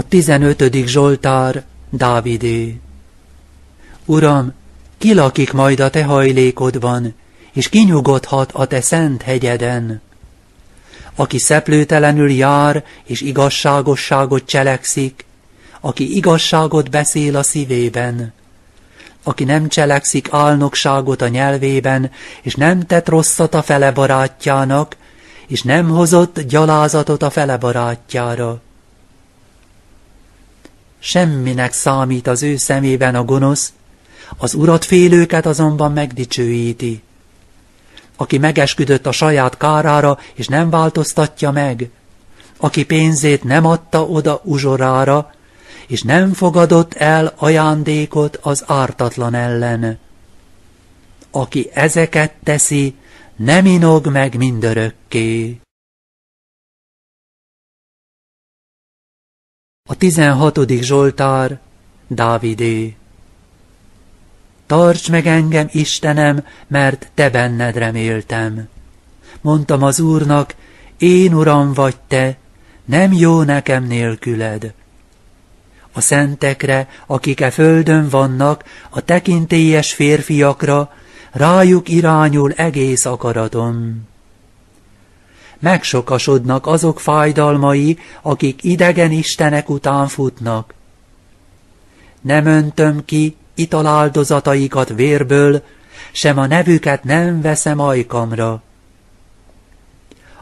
A tizenötödik Zsoltár Dávidé. Uram, ki lakik majd a te hajlékodban, és kinyugodhat a te szent hegyeden? Aki szeplőtelenül jár, és igazságosságot cselekszik, aki igazságot beszél a szívében, aki nem cselekszik álnokságot a nyelvében, és nem tett rosszat a fele barátjának, és nem hozott gyalázatot a fele barátjára. Semminek számít az ő szemében a gonosz, az urat félőket azonban megdicsőíti. Aki megesküdött a saját kárára, és nem változtatja meg, aki pénzét nem adta oda uzsorára, és nem fogadott el ajándékot az ártatlan ellen. Aki ezeket teszi, nem inog meg mindörökké. A tizenhatodik Zsoltár Dávidé Tarts meg engem, Istenem, mert te benned reméltem. Mondtam az Úrnak, én Uram vagy te, nem jó nekem nélküled. A szentekre, akik e földön vannak, a tekintélyes férfiakra, rájuk irányul egész akaratom. Megsokasodnak azok fájdalmai, akik idegen istenek után futnak. Nem öntöm ki italáldozataikat vérből, sem a nevüket nem veszem ajkamra.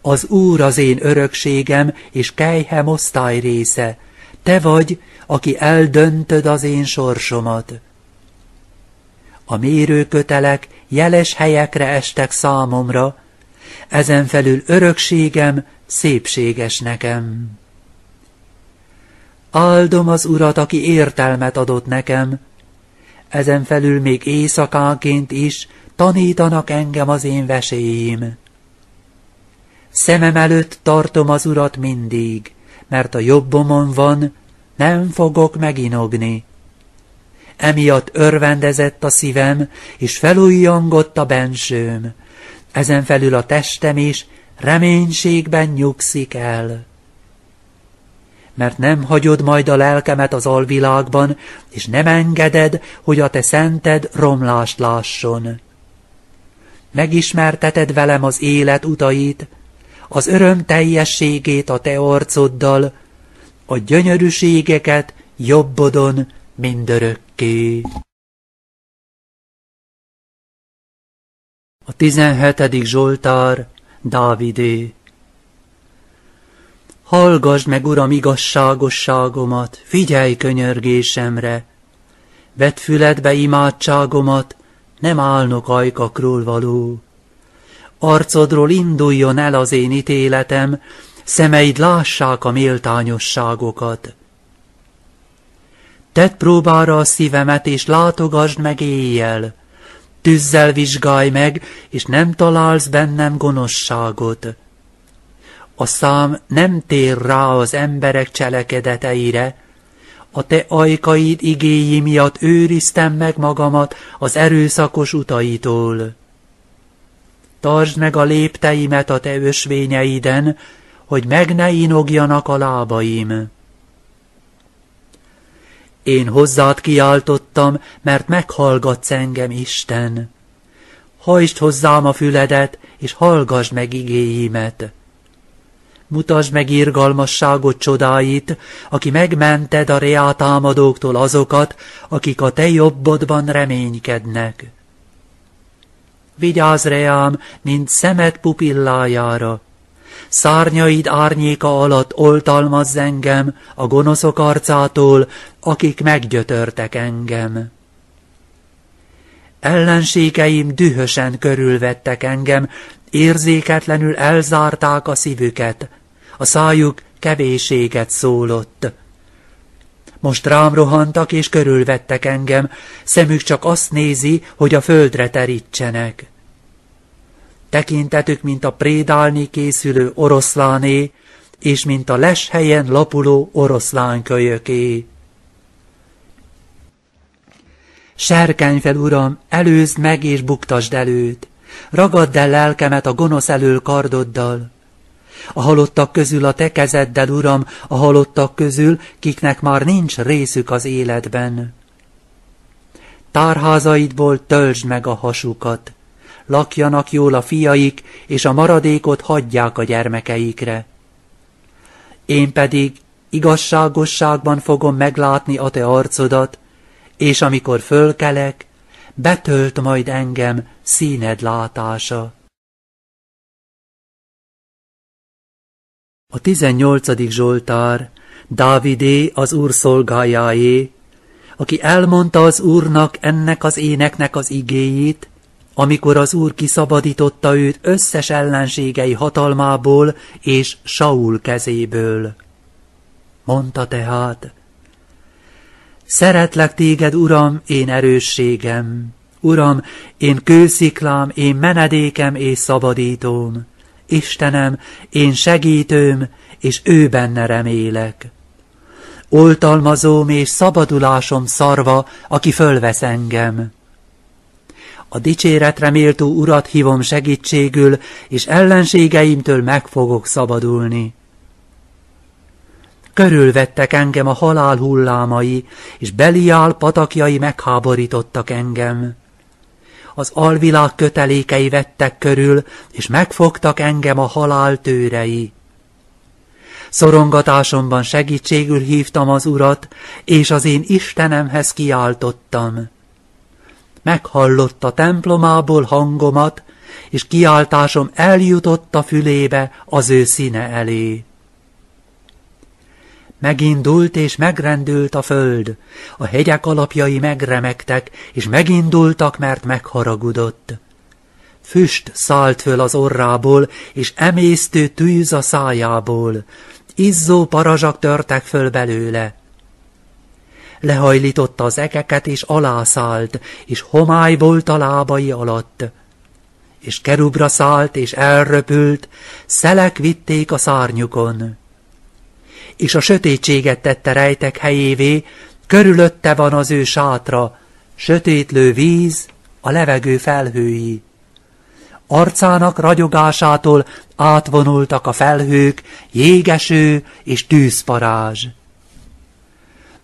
Az Úr az én örökségem, és kejhem osztály része. Te vagy, aki eldöntöd az én sorsomat. A mérőkötelek jeles helyekre estek számomra, ezen felül örökségem szépséges nekem. Áldom az Urat, aki értelmet adott nekem, ezen felül még éjszakánként is tanítanak engem az én veséim. Szemem előtt tartom az Urat mindig, mert a jobbomon van, nem fogok meginogni. Emiatt örvendezett a szívem, és felújjongott a bensőm. Ezen felül a testem is reménységben nyugszik el. Mert nem hagyod majd a lelkemet az alvilágban, és nem engeded, hogy a te szented romlást lásson. Megismerteted velem az élet utait, az öröm teljességét a te arcoddal, a gyönyörűségeket jobbodon mindörökké. A tizenhetedik Zsoltár Dávidé Hallgasd meg, Uram, igazságosságomat, figyelj könyörgésemre, vedd füledbe imádságomat, nem állnok ajkakról való. Arcodról induljon el az én ítéletem, szemeid lássák a méltányosságokat. Tedd próbára a szívemet, és látogasd meg éjjel. Tűzzel vizsgálj meg, és nem találsz bennem gonoszságot. A szám nem tér rá az emberek cselekedeteire, a te ajkaid igéi miatt őriztem meg magamat az erőszakos utaitól. Tartsd meg a lépteimet a te ösvényeiden, hogy meg ne inogjanak a lábaim. Én hozzád kiáltottam, mert meghallgatsz engem, Isten. Hajtsd hozzám a füledet, és hallgass meg igéimet. Mutasd meg irgalmasságot csodáit, aki megmented a reátámadóktól azokat, akik a te jobbodban reménykednek. Vigyázz reám, mint szemed pupillájára, szárnyaid árnyéka alatt oltalmazz engem a gonoszok arcától, akik meggyötörtek engem. Ellenségeim dühösen körülvettek engem, érzéketlenül elzárták a szívüket, a szájuk kevéséget szólott. Most rám rohantak és körülvettek engem, szemük csak azt nézi, hogy a földre terítsenek tekintetük, mint a prédálni készülő oroszláné, és mint a les helyen lapuló oroszlánkölyöké. Serkenj fel, uram, előzd meg és buktasd előt, ragadd el lelkemet a gonosz elől kardoddal. a halottak közül a te kezeddel, Uram, a halottak közül, kiknek már nincs részük az életben. Tárházaidból töltsd meg a hasukat, lakjanak jól a fiaik, és a maradékot hagyják a gyermekeikre. Én pedig igazságosságban fogom meglátni a te arcodat, és amikor fölkelek, betölt majd engem színed látása. A tizennyolcadik Zsoltár Dávidé az Úr szolgájáé, aki elmondta az Úrnak ennek az éneknek az igéjét, amikor az Úr kiszabadította őt összes ellenségei hatalmából és Saul kezéből. Mondta tehát, Szeretlek téged, Uram, én erősségem, Uram, én kősziklám, én menedékem és szabadítóm, Istenem, én segítőm, és ő benne remélek. Oltalmazóm és szabadulásom szarva, aki fölvesz engem. A dicséretre méltó urat hívom segítségül, és ellenségeimtől meg fogok szabadulni. Körülvettek engem a halál hullámai, és Beliál patakjai megháborítottak engem. Az alvilág kötelékei vettek körül, és megfogtak engem a halál tőrei. Szorongatásomban segítségül hívtam az urat, és az én Istenemhez kiáltottam. Meghallotta templomából hangomat, és kiáltásom eljutott a fülébe az ő színe elé. Megindult és megrendült a föld, a hegyek alapjai megremegtek, és megindultak, mert megharagudott. Füst szállt föl az orrából, és emésztő tűz a szájából, izzó parazsak törtek föl belőle. Lehajlította az ekeket, és alászállt, és homály volt a lábai alatt. És kerubra szállt, és elröpült, szelek vitték a szárnyukon és a sötétséget tette rejtek helyévé, körülötte van az ő sátra, sötétlő víz, a levegő felhői. Arcának ragyogásától átvonultak a felhők, jégeső és tűzparázs.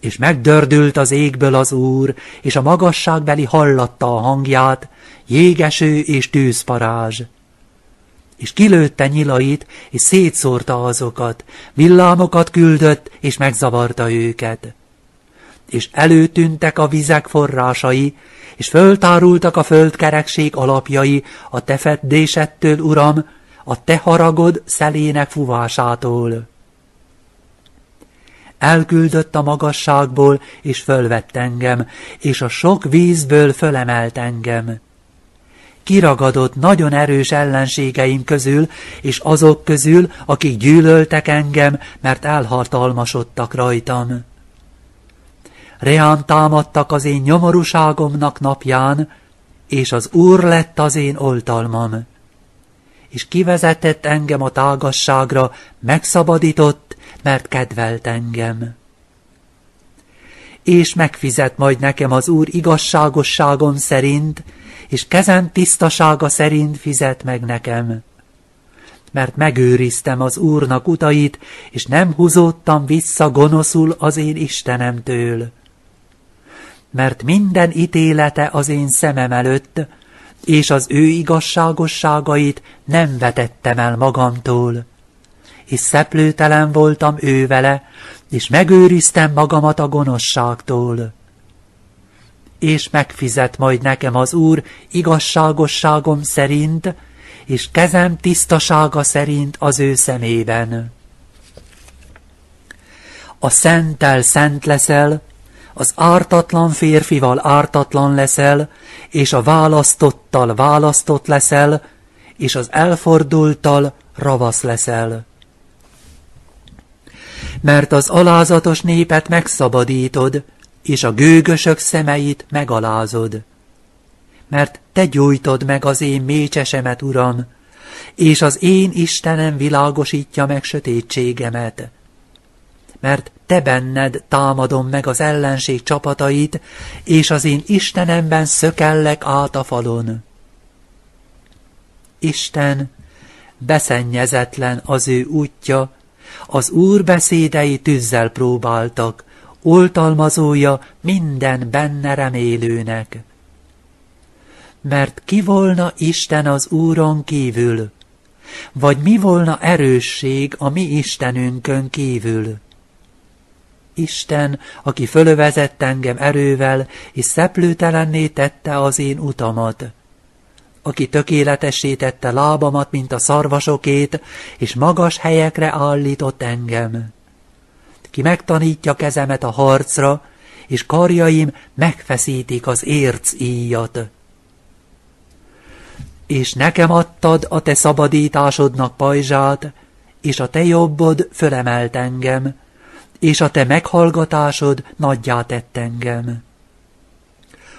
És megdördült az égből az úr, és a magasságbeli hallatta a hangját, jégeső és tűzparázs és kilőtte nyilait, és szétszórta azokat, villámokat küldött, és megzavarta őket. És előtűntek a vizek forrásai, és föltárultak a földkerekség alapjai a te feddésettől, Uram, a te haragod szelének fuvásától. Elküldött a magasságból, és fölvett engem, és a sok vízből fölemelt engem kiragadott nagyon erős ellenségeim közül, és azok közül, akik gyűlöltek engem, mert elhartalmasodtak rajtam. Reán támadtak az én nyomorúságomnak napján, és az Úr lett az én oltalmam. És kivezetett engem a tágasságra, megszabadított, mert kedvelt engem. És megfizet majd nekem az Úr igazságosságom szerint, és kezem tisztasága szerint fizet meg nekem. Mert megőriztem az Úrnak utait, és nem húzódtam vissza gonoszul az én Istenemtől. Mert minden ítélete az én szemem előtt, és az ő igazságosságait nem vetettem el magamtól. És szeplőtelen voltam ő vele, és megőriztem magamat a gonoszságtól és megfizet majd nekem az Úr igazságosságom szerint, és kezem tisztasága szerint az ő szemében. A szentel szent leszel, az ártatlan férfival ártatlan leszel, és a választottal választott leszel, és az elfordulttal ravasz leszel. Mert az alázatos népet megszabadítod, és a gőgösök szemeit megalázod. Mert te gyújtod meg az én mécsesemet, Uram, és az én Istenem világosítja meg sötétségemet. Mert te benned támadom meg az ellenség csapatait, és az én Istenemben szökellek át a falon. Isten, beszennyezetlen az ő útja, az Úr beszédei tűzzel próbáltak, oltalmazója minden benne remélőnek. Mert ki volna Isten az Úron kívül? Vagy mi volna erősség a mi Istenünkön kívül? Isten, aki fölövezett engem erővel, és szeplőtelenné tette az én utamat, aki tökéletesítette lábamat, mint a szarvasokét, és magas helyekre állított engem. Ki megtanítja kezemet a harcra, és karjaim megfeszítik az érc íjat. És nekem adtad a te szabadításodnak pajzsát, és a te jobbod fölemelt engem, és a te meghallgatásod nagyjá tett engem.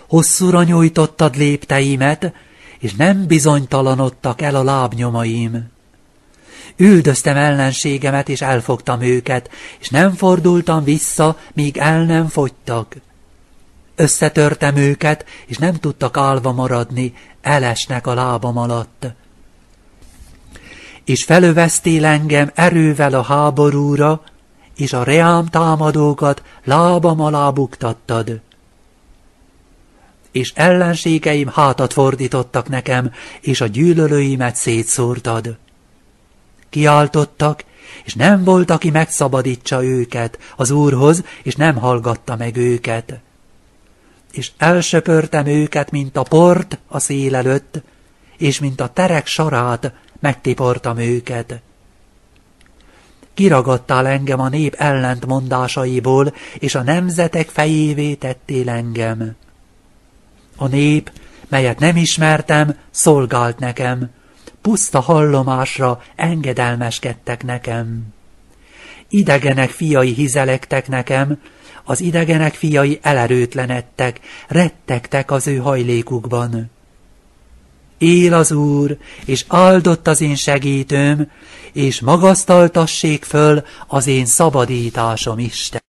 Hosszúra nyújtottad lépteimet, és nem bizonytalanodtak el a lábnyomaim. Üldöztem ellenségemet, és elfogtam őket, és nem fordultam vissza, míg el nem fogytak. Összetörtem őket, és nem tudtak álva maradni, elesnek a lábam alatt. És felövesztél engem erővel a háborúra, és a reám támadókat lábam alá buktattad. És ellenségeim hátat fordítottak nekem, és a gyűlölőimet szétszórtad. Kiáltottak, és nem volt, aki megszabadítsa őket az Úrhoz, és nem hallgatta meg őket. És elsöpörtem őket, mint a port a szél előtt, és mint a terek sarát megtiportam őket kiragadtál engem a nép ellentmondásaiból, és a nemzetek fejévé tettél engem. A nép, melyet nem ismertem, szolgált nekem, puszta hallomásra engedelmeskedtek nekem. Idegenek fiai hizelektek nekem, az idegenek fiai elerőtlenedtek, rettegtek az ő hajlékukban. Él az Úr, és áldott az én segítőm, és magasztaltassék föl az én szabadításom Isten.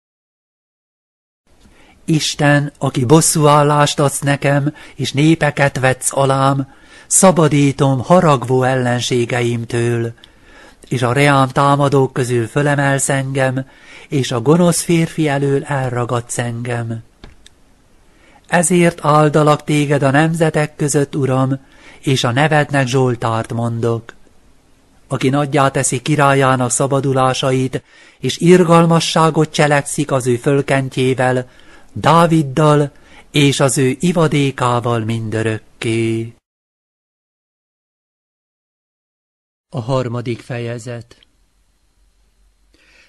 Isten, aki bosszúállást adsz nekem, és népeket vetsz alám, szabadítom haragvó ellenségeimtől, és a reám támadók közül fölemelsz engem, és a gonosz férfi elől elragadsz engem. Ezért áldalak téged a nemzetek között, Uram, és a nevednek Zsoltárt mondok. Aki nagyjá teszi királyának szabadulásait, és irgalmasságot cselekszik az ő fölkentjével, Dáviddal és az ő ivadékával mindörökké. A harmadik fejezet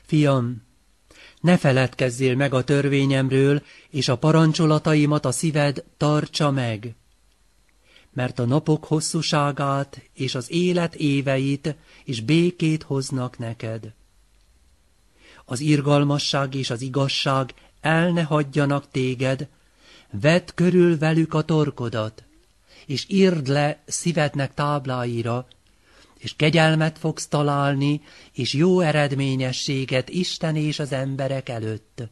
Fiam, ne feledkezzél meg a törvényemről, és a parancsolataimat a szíved tartsa meg mert a napok hosszúságát és az élet éveit és békét hoznak neked. Az irgalmasság és az igazság el ne hagyjanak téged, vedd körül velük a torkodat, és írd le szívednek tábláira, és kegyelmet fogsz találni, és jó eredményességet Isten és az emberek előtt.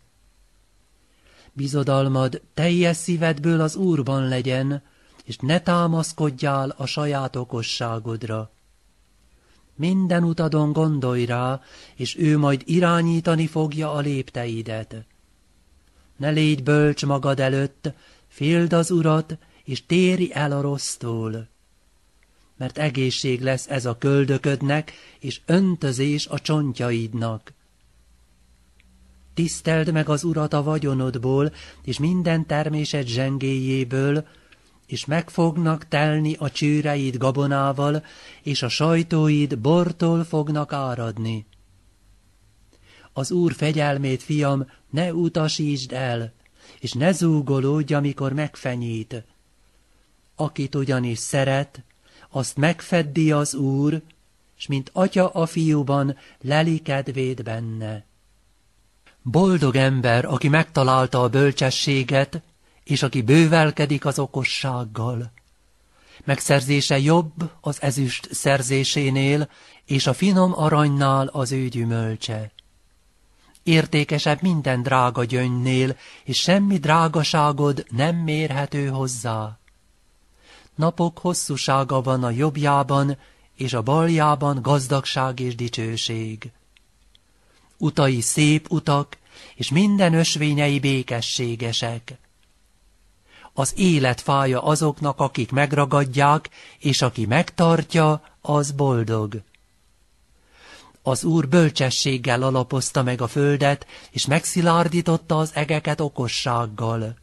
Bizodalmad teljes szívedből az Úrban legyen, és ne támaszkodjál a saját okosságodra. Minden utadon gondolj rá, és ő majd irányítani fogja a lépteidet. Ne légy bölcs magad előtt, féld az urat, és téri el a rossztól. Mert egészség lesz ez a köldöködnek, és öntözés a csontjaidnak. Tiszteld meg az urat a vagyonodból, és minden termésed zsengéjéből, és meg fognak telni a csőreid gabonával, és a sajtóid bortól fognak áradni. Az Úr fegyelmét, fiam, ne utasítsd el, és ne zúgolódj, amikor megfenyít. Akit ugyanis szeret, azt megfeddi az Úr, s mint atya a fiúban leli kedvét benne. Boldog ember, aki megtalálta a bölcsességet, és aki bővelkedik az okossággal. Megszerzése jobb az ezüst szerzésénél, és a finom aranynál az ő gyümölcse. Értékesebb minden drága gyöngynél, és semmi drágaságod nem mérhető hozzá. Napok hosszúsága van a jobbjában, és a baljában gazdagság és dicsőség. Utai szép utak, és minden ösvényei békességesek. Az élet fája azoknak, akik megragadják, és aki megtartja, az boldog. Az Úr bölcsességgel alapozta meg a földet, és megszilárdította az egeket okossággal.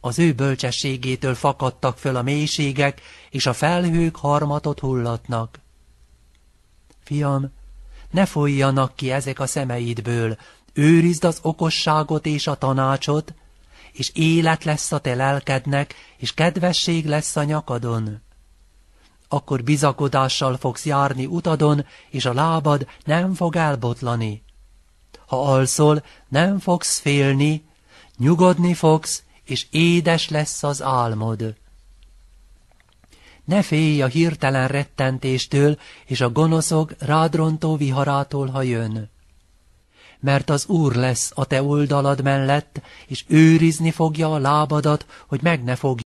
Az ő bölcsességétől fakadtak föl a mélységek, és a felhők harmatot hullatnak. Fiam, ne folyjanak ki ezek a szemeidből, őrizd az okosságot és a tanácsot, és élet lesz a te lelkednek, és kedvesség lesz a nyakadon. Akkor bizakodással fogsz járni utadon, és a lábad nem fog elbotlani. Ha alszol, nem fogsz félni, nyugodni fogsz, és édes lesz az álmod. Ne félj a hirtelen rettentéstől, és a gonoszok rádrontó viharától, ha jön. Mert az Úr lesz a te oldalad mellett, és őrizni fogja a lábadat, hogy meg ne fog